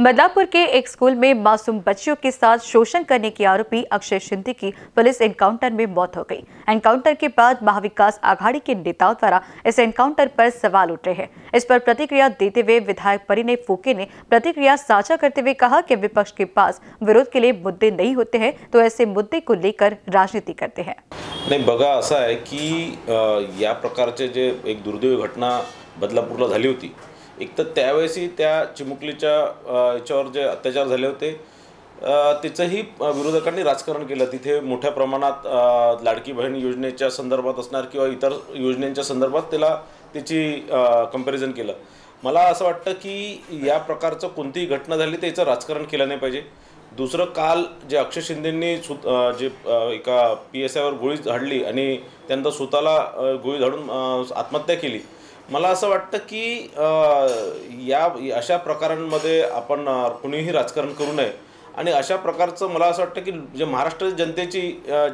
बदलापुर के एक स्कूल में मासूम बच्चियों के साथ शोषण करने के आरोपी अक्षय शिंदे की पुलिस एनकाउंटर में मौत हो गई। एनकाउंटर के बाद महाविकास आघाड़ी के नेताओं द्वारा इस एनकाउंटर पर सवाल उठ रहे हैं। इस पर प्रतिक्रिया देते हुए विधायक परिणय फूके ने प्रतिक्रिया साझा करते हुए कहा कि विपक्ष के पास विरोध के लिए मुद्दे नहीं होते हैं तो ऐसे मुद्दे को लेकर राजनीति करते हैं। नाही, बघा असं आहे की या प्रकारचे जे एक दुर्दैवी घटना बदलापूरला झाली होती एक तर त्यावेळेसही त्या चिमुकलीच्या याच्यावर जे अत्याचार झाले होते तिचंही विरोधकांनी राजकारण केलं. तिथे मोठ्या प्रमाणात लाडकी बहीण योजनेच्या संदर्भात असणार किंवा इतर योजनेच्या संदर्भात त्याला त्याची कंपॅरिझन केलं. मला असं वाटतं की या प्रकारचं कोणतीही घटना झाली त्याचं राजकारण केलं नाही पाहिजे. दुसरं काल जे अक्षय शिंदेंनी सु जे एका पी एस आयवर गोळी झाडली आणि त्यानंतर स्वतःला गोळी झाडून आत्महत्या केली मला असं वाटतं की या अशा प्रकारांमध्ये आपण कुणीही राजकारण करू नये. आणि अशा प्रकारचं मला असं वाटतं की जे महाराष्ट्र जनतेची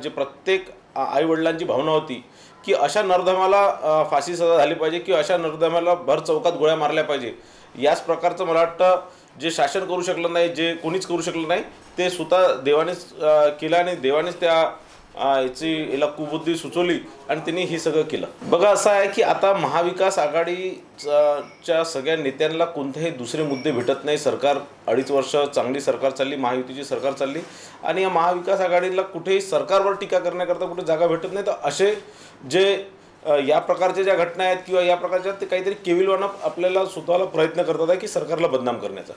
जे प्रत्येक आईवडिलांची भावना होती की अशा नरधमाला फाशी सजा झाली पाहिजे किंवा अशा नरधमाला भर चौकात गोळ्या मारल्या पाहिजे. याच प्रकारचं मला वाटतं जे शासन करू शकलं नाही जे कोणीच करू शकलं नाही ते स्वतः देवानेच केलं आणि देवानेच त्या याची याला कुबुद्धी सुचवली आणि त्यांनी हे सगळं केलं. बघा असं आहे की आता महाविकास आघाडीच्या सगळ्या नेत्यांना कोणतेही दुसरे मुद्दे भेटत नाही. सरकार अडीच वर्ष चांगली सरकार चालली महायुतीची सरकार चालली आणि या महाविकास आघाडीला कुठेही सरकारवर टीका करण्याकरता कुठे जागा भेटत नाही. तर असे जे या प्रकारच्या ज्या घटना आहेत किंवा या प्रकारच्या ते काहीतरी केविलवाना आपल्याला स्वतःला प्रयत्न करतात आहे की सरकारला बदनाम करण्याचा.